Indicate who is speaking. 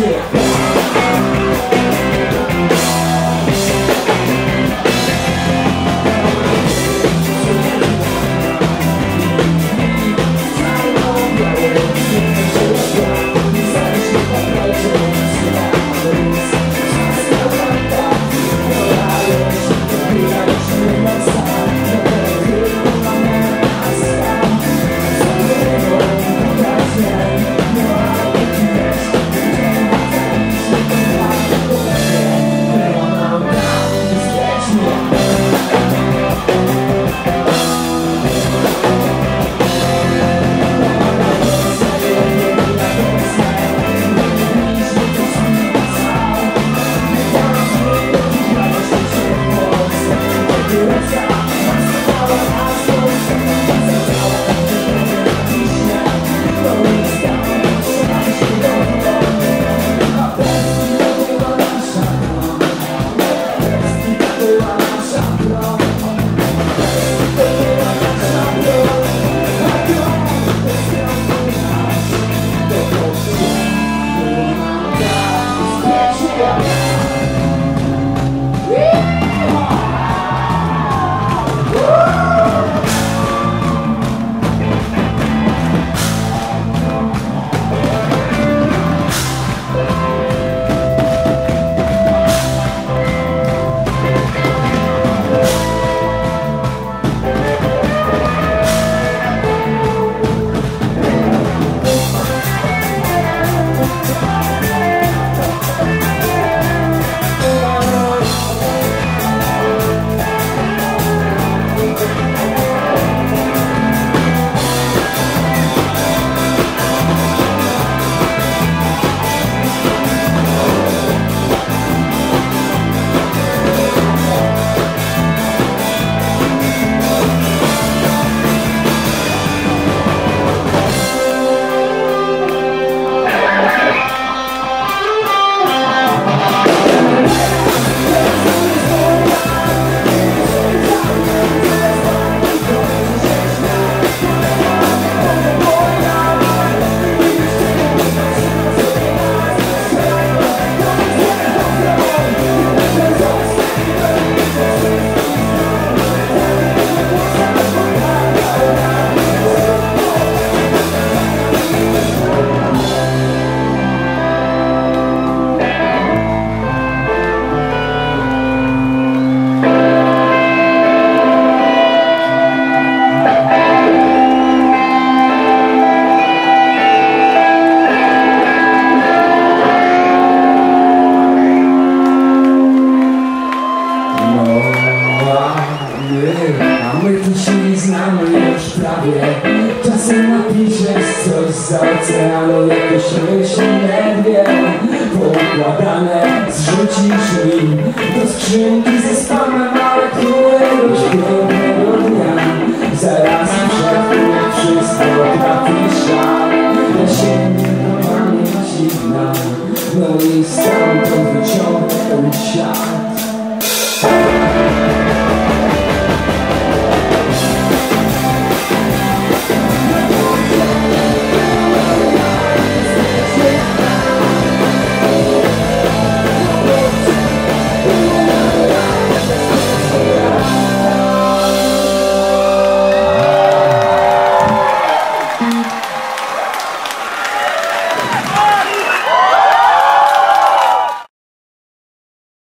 Speaker 1: Yeah. Mamy, a my tu się nie znamy już prawie Czasem napiszesz coś z oceanu Jakoś myśli ledwie Poukładane zrzucisz mi Do skrzynki ze spamem Ale któregoś pięknego dnia Zaraz przechnie wszystko trafisz Ja się nie pamięci znam No i sam to wyciągnął świat.